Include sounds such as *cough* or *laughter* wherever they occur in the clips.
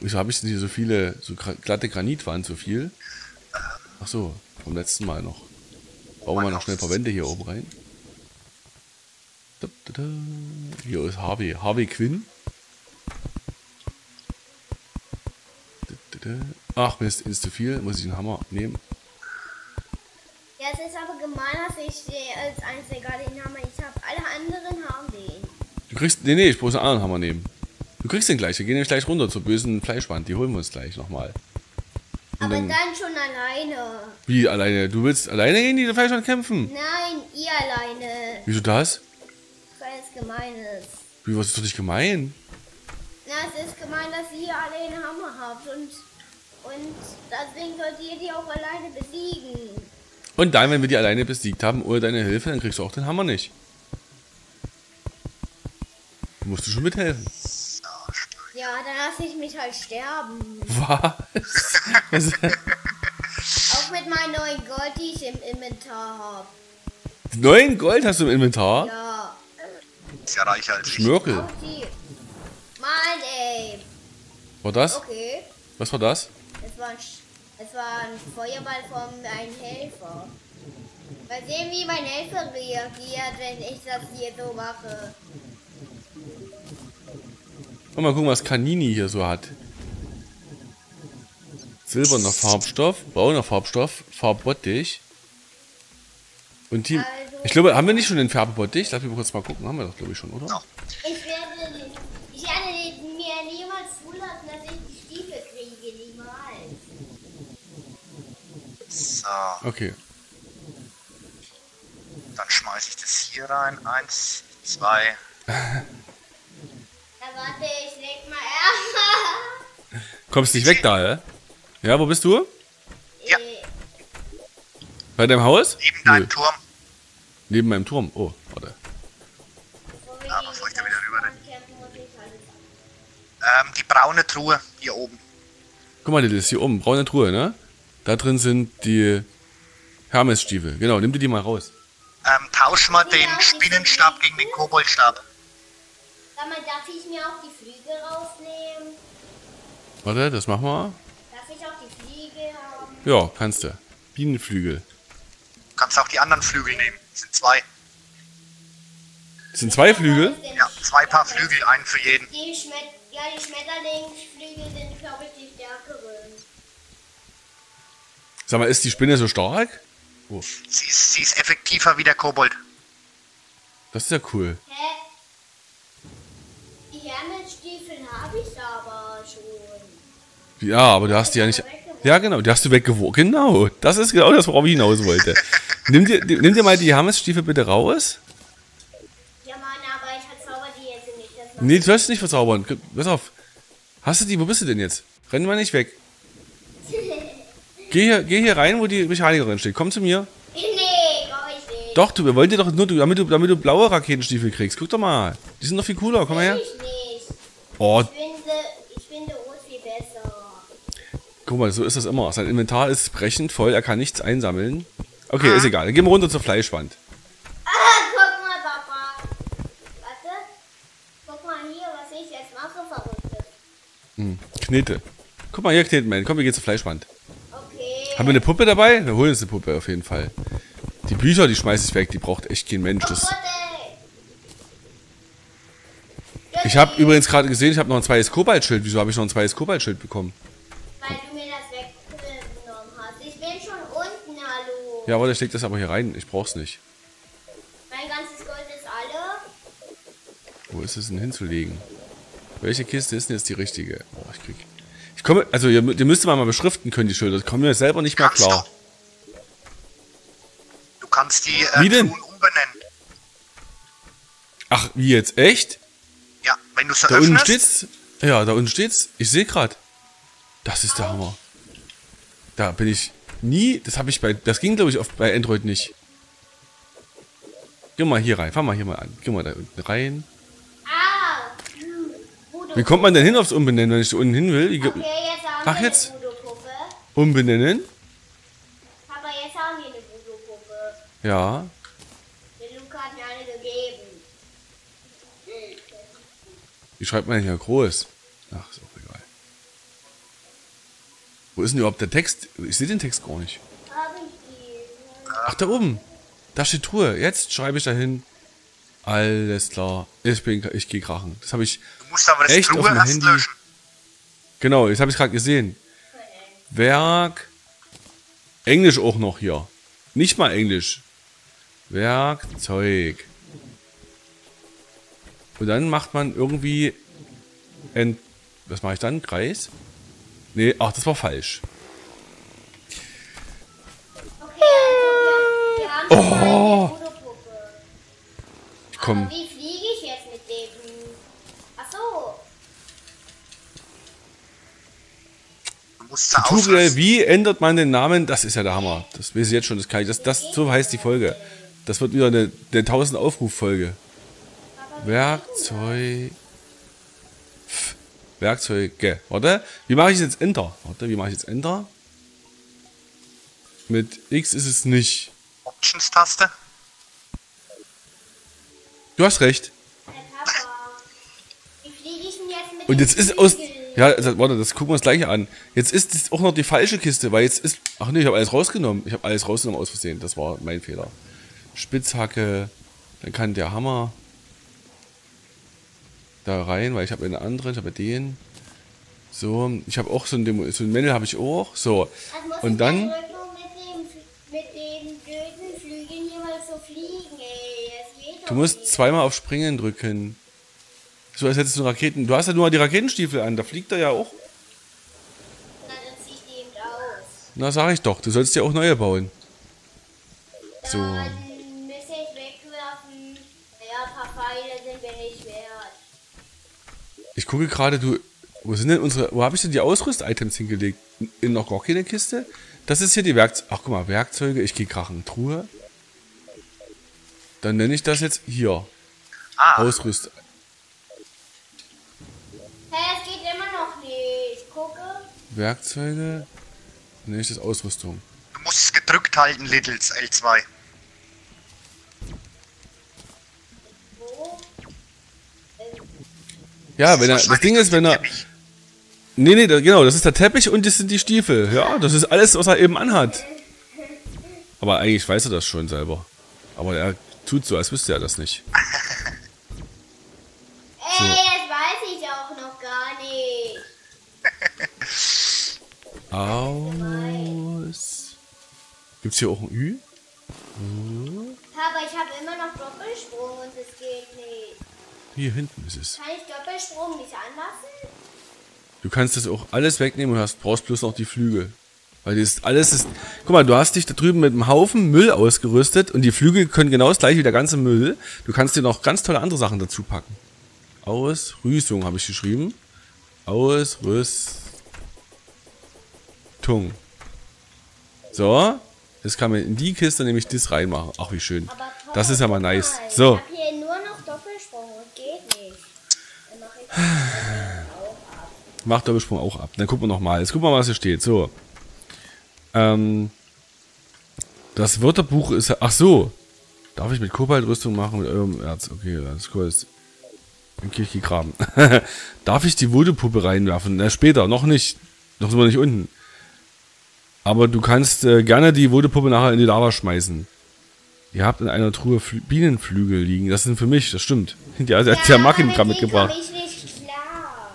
Wieso habe ich denn hier so viele, so glatte Granitwand, so viel? Ach so, vom letzten Mal noch. Bauen wir mal noch schnell ein paar Wände hier oben rein. Hier ist Harvey. Harvey Quinn. Ach Mist, ist zu viel. Muss ich den Hammer nehmen. Ja, es ist aber gemein, dass ich als einziger den Hammer. Ich habe alle anderen haben den. Du kriegst. Nee, nee, ich muss einen anderen Hammer nehmen. Du kriegst den gleich. Wir gehen nämlich gleich runter zur bösen Fleischwand. Die holen wir uns gleich nochmal. Aber dann, dann, schon alleine. Wie alleine? Du willst alleine gegen die Fleischwand kämpfen? Nein, ihr alleine. Wieso das? Weil es gemein ist. Wie, was ist doch nicht gemein? Na, es ist gemein, dass ihr alle einen Hammer habt und, und deswegen sollt ihr die auch alleine besiegen. Und dann, wenn wir die alleine besiegt haben, ohne deine Hilfe, dann kriegst du auch den Hammer nicht. Du musst du schon mithelfen. Ja, dann lasse ich mich halt sterben. Was? *laughs* Auch mit meinen neuen Gold, die ich im Inventar habe. Neun Gold hast du im Inventar? Ja. Ist ja reicher als Schmörkel. Auch die. Mann, ey. War das? Okay. Was war das? Es war ein, es war ein Feuerball von einem Helfer. Mal sehen, wie mein Helfer reagiert, wenn ich das hier so mache. Und mal gucken, was Kanini hier so hat. Silberner Farbstoff, brauner Farbstoff, Farbbottich. Und Team. Also- ich glaube, haben wir nicht schon den Farbbottich? Lass mich kurz mal gucken. Haben wir doch, glaube ich, schon, oder? Ich werde, ich werde mir niemals zulassen, dass ich die Stiefel kriege. Niemals. So, Okay. dann schmeiße ich das hier rein. Eins, zwei. *laughs* Warte, ich leg mal. Kommst nicht weg da, hä? Ja, wo bist du? Ja. Bei deinem Haus? Neben deinem Nö. Turm. Neben meinem Turm. Oh, warte. Ja, bevor ich die da wieder rüber alles Ähm, die braune Truhe hier oben. Guck mal, das ist hier oben. Braune Truhe, ne? Da drin sind die Hermesstiefel. Genau, nimm dir die mal raus. Ähm, tausch mal den Spinnenstab gegen den Koboldstab. Sag mal, darf ich mir auch die Flügel rausnehmen? Warte, das machen wir. Darf ich auch die Fliege haben? Ja, kannst du. Bienenflügel. Du kannst auch die anderen Flügel nehmen. Das sind zwei. Das sind zwei Flügel. Ja, zwei Paar Flügel, einen für jeden. Die, Schmet ja, die Schmetterlingsflügel sind, glaube ich, die stärkeren. Sag mal, ist die Spinne so stark? Sie ist, sie ist effektiver wie der Kobold. Das ist ja cool. Hä? Die Ich aber schon. Ja, aber du hast die ja nicht. Ja, genau, die hast du weggeworfen. Genau, das ist genau das, worauf ich hinaus wollte. *laughs* nimm, dir, nimm dir mal die Hermesstiefel bitte raus. Ja, Mann, aber ich verzauber die jetzt nicht. Das Nee, du sollst nicht verzaubern. Pass auf. Hast du die? Wo bist du denn jetzt? Renn mal nicht weg. *laughs* Geh hier, geh hier rein, wo die Mechanikerin steht. Komm zu mir. nee, komm ich nicht. Doch, du, wir wollen dir doch nur, damit du, damit du blaue Raketenstiefel kriegst. Guck doch mal. Die sind doch viel cooler. Komm mal her. Ich nicht. Oh, Ich finde, ich finde rot viel besser. guck mal, so ist das immer. Sein Inventar ist brechend voll. Er kann nichts einsammeln. Okay, ist egal. Dann gehen wir runter zur Fleischwand. Ah, guck mal, Papa. Warte. Guck mal hier, was ich jetzt mache, Verrücktes. Hm, Knete. Guck mal hier, Knetenman. Komm, wir gehen zur Fleischwand. Okay. Haben wir eine Puppe dabei? Wir holen uns eine Puppe auf jeden Fall. Die Bücher, die schmeiß ich weg. Die braucht echt kein Mensch. Oh Das, ey. Ich habe übrigens gerade gesehen, ich habe noch ein zweites Kobaltschild. Wieso habe ich noch ein zweites Kobaltschild bekommen? Weil du mir das weggenommen hast. Ich bin schon unten, hallo. Ja, warte, ich leg das aber hier rein. Ich brauch's nicht. Mein ganzes Gold ist alle. Wo ist es denn hinzulegen? Welche Kiste ist denn jetzt die richtige? Oh, ich krieg. Ich komme, also ihr, ihr müsst mal mal beschriften können, die Schilder. Das kommt mir selber nicht mehr Kannst klar. Du kannst die äh, Wie denn? Umbenennen. Ach, wie jetzt? Echt? Du es Da unten steht's. Ja, da unten steht's. Ich sehe gerade. Das ist der Hammer. Da bin ich nie. Das habe ich bei. Das ging, glaube ich, oft bei Android nicht. Geh mal hier rein. Fahr mal hier mal an. Geh mal da unten rein. Wie kommt man denn hin aufs Umbenennen, wenn ich da unten hin will? Ge- Okay, jetzt haben Ach, wir jetzt. Umbenennen? Aber jetzt haben wir eine Voodoo-Puppe. Ja. Der Luca hat mir eine gegeben. Wie schreibt man hier groß? Ach, ist auch egal. Wo ist denn überhaupt der Text? Ich sehe den Text gar nicht. Die. Ach, da oben. Da steht Truhe. Jetzt schreibe ich da hin. Alles klar. Ich, bin, ich gehe krachen. Das habe ich. Du musst aber das Echt auf Truhe dem erst Handy? löschen. Genau, jetzt habe ich gerade gesehen. Werk. Englisch auch noch hier. Nicht mal Englisch. Werkzeug. Und dann macht man irgendwie. Ein, was mache ich dann? Kreis? Nee, ach, das war falsch. Okay, also wir, wir haben schon mal Oh. Komm. Aber wie fliege ich jetzt mit dem? Ach so. Du musst sie Tutorial, wie ändert man den Namen? Das ist ja der Hammer. Das weiß ich jetzt schon. Das kann ich. Das, das, so heißt die Folge. Das wird wieder eine, eine 1000 Aufruf-Folge. Werkzeug. Werkzeuge. Warte. Wie mache ich jetzt Enter? Warte, wie mache ich jetzt Enter? Mit X ist es nicht. Options-Taste. Du hast recht. Und jetzt ist aus. Ja, das, warte, das gucken wir uns gleich an. Jetzt ist es auch noch die falsche Kiste, weil jetzt ist. Ach nee, ich habe alles rausgenommen. Ich habe alles rausgenommen aus Versehen. Das war mein Fehler. Spitzhacke. Dann kann der Hammer da rein, weil ich habe einen anderen, ich habe den. So, ich habe auch so ein, Demo, so ein Männel habe ich auch. So. Also Und dann. dann Rücken mit dem, mit den blöden Flügeln hier mal so fliegen, ey. Das geht Du musst nicht. zweimal auf Springen drücken. So als hättest du Raketen. Du hast ja nur die Raketenstiefel an, da fliegt er ja auch. Na, dann zieh ich die eben aus. Na, sag ich doch, du sollst ja auch neue bauen. So. Dann müsste ich wegwerfen. Ja, ein paar Pfeile sind mir nicht wert. Ich gucke gerade, du. Wo sind denn unsere. Wo habe ich denn die Ausrüst-Items hingelegt? In noch gar keine Kiste? Das ist hier die Werkzeuge. Ach, guck mal, Werkzeuge. Ich gehe krachen. Truhe. Dann nenne ich das jetzt hier. Ah, Ausrüst. Hey, es geht immer noch nicht. Gucke. Werkzeuge. Dann nenne ich das Ausrüstung. du musst es gedrückt halten, Littles L2. Ja, wenn er. Das Ding ist, wenn er. Nee, nee, genau, das ist der Teppich und das sind die Stiefel. Ja, das ist alles, was er eben anhat. Aber eigentlich weiß er das schon selber. Aber er tut so, als wüsste er das nicht. *laughs* Ey, das weiß ich auch noch gar nicht. *laughs* Aus. Gibt's hier auch ein Ü? Papa, ich habe immer noch Doppelsprung und es geht nicht. Hier hinten ist es. Kann ich Doppelsprung nicht anlassen? Du kannst das auch alles wegnehmen und hast, brauchst bloß noch die Flügel. Weil das ist alles ist. Guck mal, du hast dich da drüben mit einem Haufen Müll ausgerüstet und die Flügel können genau das gleiche wie der ganze Müll. Du kannst dir noch ganz tolle andere Sachen dazu packen. Ausrüstung habe ich geschrieben. Ausrüstung. So, jetzt kann man in die Kiste nämlich das reinmachen. Ach, wie schön. Das ist ja mal nice. So, Ich habe hier nur noch Doppelsprung und geht nicht. Dann mache ich auch ab. Macht Doppelsprung auch ab. Dann gucken wir nochmal. Jetzt gucken wir mal, was hier steht. So. Ähm, das Wörterbuch ist. ja- Ach so. Darf ich mit Kobaltrüstung machen mit eurem Erz? Okay, das ist cool. Das- Im Kirchgegraben. *laughs* Darf ich die Voodoo-Puppe reinwerfen? Na, später. Noch nicht. Noch sind wir nicht unten. Aber du kannst äh, gerne die Voodoo-Puppe nachher in die Lava schmeißen. Ihr habt in einer Truhe Flü Bienenflügel liegen. Das sind für mich, das stimmt. *laughs* Ja, also, der Markin mit gerade denen mitgebracht. ich.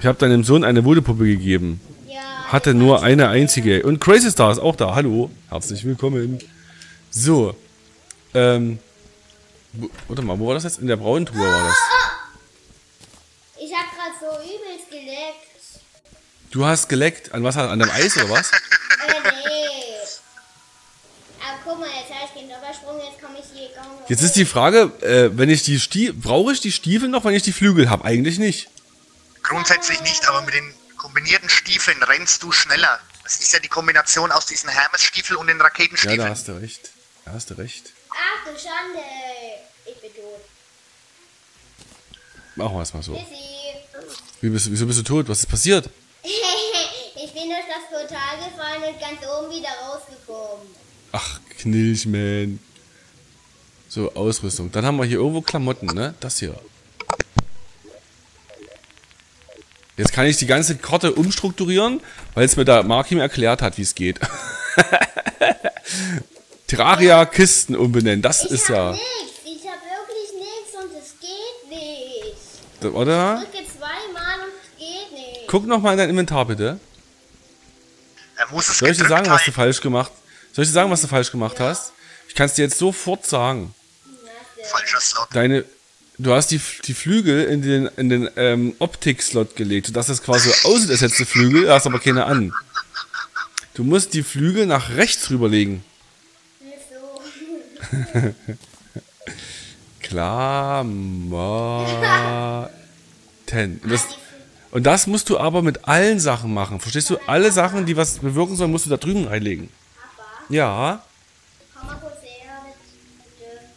Ich habe deinem Sohn eine Voodoo-Puppe gegeben. Ja, Hatte nur eine einzige. Und Crazy Star ist auch da. Hallo. Herzlich willkommen. So. Ähm. Warte mal, wo war das jetzt? In der braunen Truhe war das. ich habe gerade so übelst geleckt. Du hast geleckt. An was? An deinem Eis oder was? Äh, nee. Aber guck mal, jetzt habe ich den Doppelsprung, jetzt komme ich hier gar nicht. Jetzt ist die Frage, äh, wenn ich die Stiefel. Brauche ich die Stiefel noch, wenn ich die Flügel habe? Eigentlich nicht. Grundsätzlich nicht, aber mit den kombinierten Stiefeln rennst du schneller. Das ist ja die Kombination aus diesen Hermes-Stiefeln und den Ja, Raketenstiefeln. da hast du recht. Da hast du recht. Ach du Schande. Ich bin tot. Machen wir es mal so. Wie bist, wieso bist du tot? Was ist passiert? *laughs* ich bin durch das Portal gefallen und ganz oben wieder rausgekommen. Ach, Knilchman. So, Ausrüstung. Dann haben wir hier irgendwo Klamotten, ne? Das hier. Jetzt kann ich die ganze Karte umstrukturieren, weil es mir da Markim erklärt hat, wie es geht. *laughs* Terraria-Kisten umbenennen, das Ich ist hab ja... nichts. Ich hab wirklich nichts und es geht nicht. Oder? Ich drücke zweimal und es geht nicht. Guck noch mal in dein Inventar, bitte. Er muss es Soll ich dir sagen, was du falsch gemacht Soll ich dir sagen, was du falsch gemacht hast? Ich kann es dir jetzt sofort sagen. Falscher Slot. Deine... Du hast die, die Flügel in den, in den ähm, Optik-Slot gelegt, sodass es quasi so aussieht, als hättest du Flügel, hast aber keine an. Du musst die Flügel nach rechts rüberlegen. So. *laughs* Klamotten. Und das, und das musst du aber mit allen Sachen machen. Verstehst du? Alle Sachen, die was bewirken sollen, musst du da drüben reinlegen. Ja.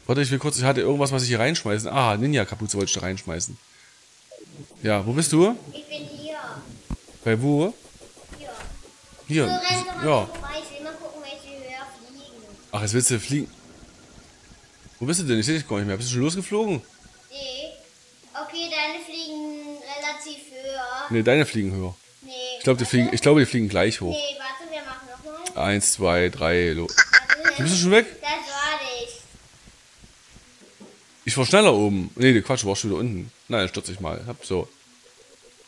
Warte, ich will kurz, ich hatte irgendwas, was ich hier reinschmeißen. Ah, Ninja-Kapuze wollte ich da reinschmeißen. Ja, wo bist du? Ich bin hier. Bei wo? Hier. Hier. So, Ja. vorbei. Ich will mal gucken, welche höher fliegen. Ach, jetzt willst du fliegen. Wo bist du denn? Ich sehe dich gar nicht mehr. Bist du schon losgeflogen? Nee. Okay, deine fliegen relativ höher. Nee, deine fliegen höher. Nee. Ich glaube, die fliegen, ich glaube, die fliegen gleich hoch. Nee, warte, wir machen nochmal. Eins, zwei, drei, lo. Warte. Bist du schon weg? Nicht. Ich war schneller oben. Nee, Quatsch, du warst schon wieder unten. Nein, stürz dich mal. Hab so.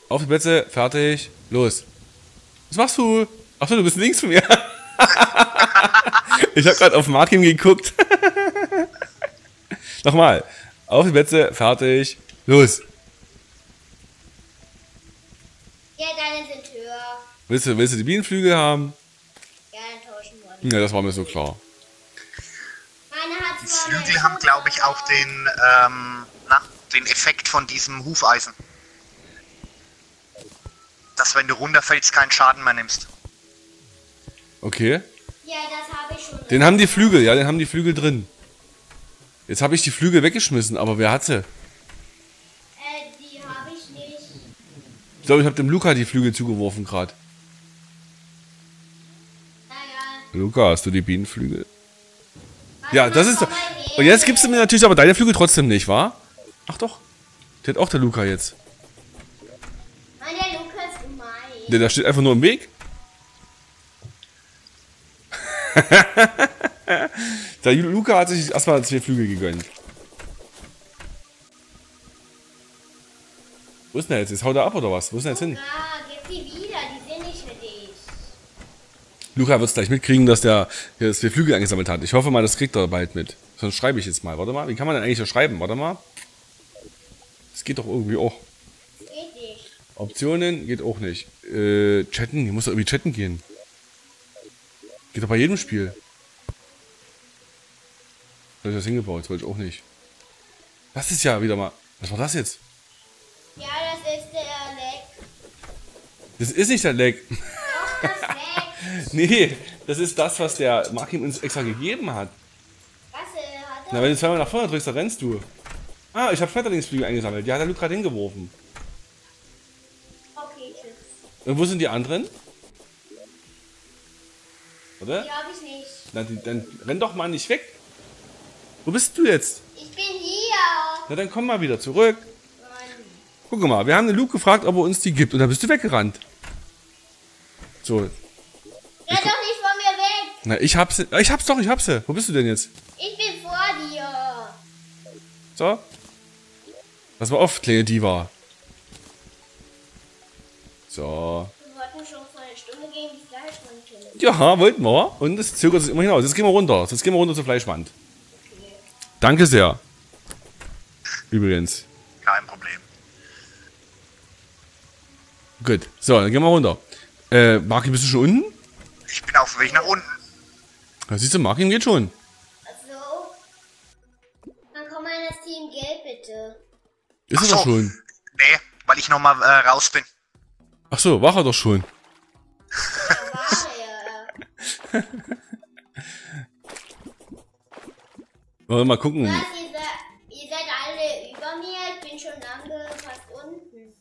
Auf die Plätze, fertig, los. Was machst du? Achso, du bist links von mir. *laughs* ich habe gerade auf Martin geguckt. *laughs* Nochmal. Auf die Plätze, fertig, los. Ja, deine sind höher. Willst du, willst du die Bienenflügel haben? Ja, dann tauschen wir. Ja, das war mir so klar. Flügel haben, glaube ich, auch den, ähm, na, den Effekt von diesem Hufeisen. Dass wenn du runterfällst, keinen Schaden mehr nimmst. Okay. Ja, das habe ich schon. Den haben die Flügel, ja, den haben die Flügel drin. Jetzt habe ich die Flügel weggeschmissen, aber wer hat sie? Äh, die habe ich nicht. Ich glaube, ich habe dem Luca die Flügel zugeworfen gerade. Naja. Luca, hast du die Bienenflügel? Ja, das ist. Und jetzt gibst du mir natürlich aber deine Flügel trotzdem nicht, wa? Ach doch. Der hat auch der Luca jetzt. Mann, der Lukas ist gemein. Der, der steht einfach nur im Weg. *laughs* der Luca hat sich erstmal zwei Flügel gegönnt. Wo ist denn der jetzt? Jetzt haut er ab oder was? Wo ist denn der jetzt hin? Ja, gib die wieder, die sind nicht für dich. Luca wird es gleich mitkriegen, dass der der zwei Flügel eingesammelt hat. Ich hoffe mal, das kriegt er bald mit. Sonst schreibe ich jetzt mal. Warte mal, wie kann man denn eigentlich so schreiben? Warte mal. Das geht doch irgendwie auch. Geht nicht. Optionen geht auch nicht. Äh, chatten, hier muss doch irgendwie chatten gehen. Geht doch bei jedem Spiel. Habe ich das hingebaut? Das wollte ich auch nicht. Das ist ja wieder mal. Was war das jetzt? Ja, das ist der Leck. Das ist nicht der Lag. *laughs* *laughs* Nee, das ist das, was der Markim uns extra gegeben hat. Was äh, hat Na, wenn du zweimal nach vorne drückst, dann rennst du. Ah, ich habe Schmetterlingsflügel eingesammelt. Die hat der Luke gerade hingeworfen. Okay, tschüss. Und wo sind die anderen? Oder? Die habe ich nicht. Na, die, dann renn doch mal nicht weg. Wo bist du jetzt? Ich bin hier. Na, dann komm mal wieder zurück. Mann. Guck mal, wir haben den Luke gefragt, ob er uns die gibt. Und dann bist du weggerannt. So. Na, ich hab's. Ich hab's doch, ich hab's. Wo bist du denn jetzt? Ich bin vor dir. So. Pass mal auf, kleine Diva. So. Wir wollten schon vor einer Stunde gegen die Fleischwand kämpfen. Ja, wollten wir. Und es zögert sich immer hinaus. Jetzt gehen wir runter. Jetzt gehen wir runter zur Fleischwand. Danke sehr. Übrigens. Kein Problem. Gut. So, dann gehen wir runter. Äh, Martin, bist du schon unten? Ich bin auf dem Weg nach unten. Ja, siehst du, Martin geht schon. Also. Dann komm mal in das Team Gelb, bitte. Ist er Ach doch so. schon. Nee, weil ich nochmal äh, raus bin. Ach so, war er doch schon. Da war er. Wollen wir mal gucken. Was, ihr, seid, ihr seid alle über mir. Ich bin schon lange fast unten.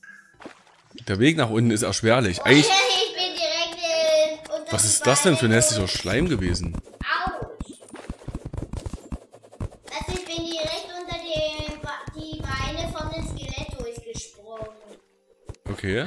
Der Weg nach unten ist erschwerlich. Eigentlich, *laughs* ich bin direkt in, was ist das denn für ein hässlicher Schleim gewesen? Also ich bin direkt unter Ba- die Beine von dem Skelett durchgesprungen. Okay.